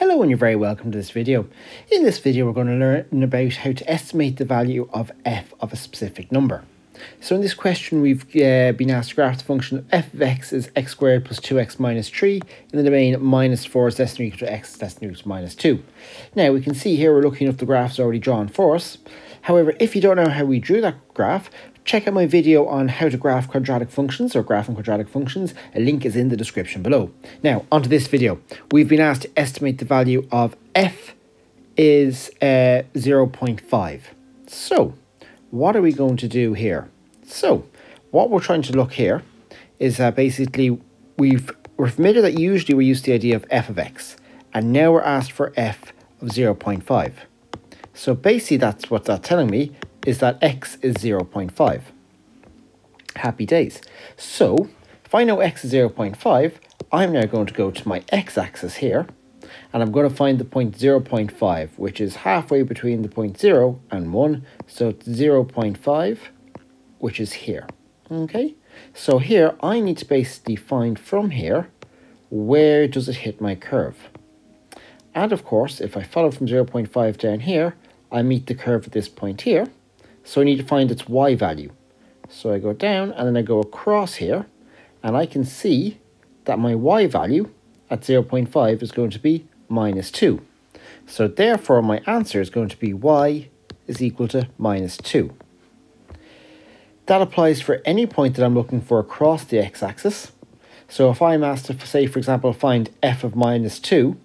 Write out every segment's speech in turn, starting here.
Hello and you're very welcome to this video. In this video we're going to learn about how to estimate the value of f of a specific number. So in this question we've uh, been asked to graph the function f of x is x squared plus 2x minus 3 in the domain minus 4 is less than or equal to x less than or equal to minus 2. Now we can see here we're looking at the graphs already drawn for us. However, if you don't know how we drew that graph, check out my video on how to graph quadratic functions or graphing quadratic functions. A link is in the description below. Now, onto this video. We've been asked to estimate the value of f is uh, 0.5. So, what are we going to do here? So, what we're trying to look here is that basically we've, we're familiar that usually we use the idea of f of x, and now we're asked for f of 0.5. So basically that's what that's telling me is that x is 0.5. Happy days. So if I know x is 0.5, I'm now going to go to my x-axis here, and I'm going to find the point 0.5, which is halfway between the point 0 and 1. So it's 0.5, which is here. Okay, so here I need to basically find from here, where does it hit my curve? And of course, if I follow from 0.5 down here, I meet the curve at this point here. So I need to find its y value. So I go down and then I go across here and I can see that my y value at 0.5 is going to be minus 2. So therefore my answer is going to be y is equal to minus 2. That applies for any point that I'm looking for across the x-axis. So if I'm asked to, say, for example, find f of minus 2,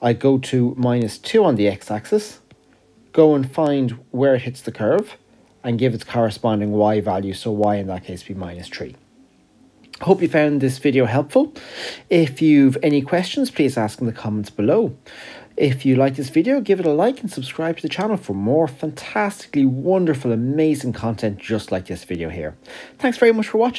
I go to minus 2 on the x-axis, go and find where it hits the curve and give its corresponding y value, so y in that case be minus 3. Hope you found this video helpful. If you've any questions, please ask in the comments below. If you like this video, give it a like and subscribe to the channel for more fantastically wonderful, amazing content just like this video here. Thanks very much for watching.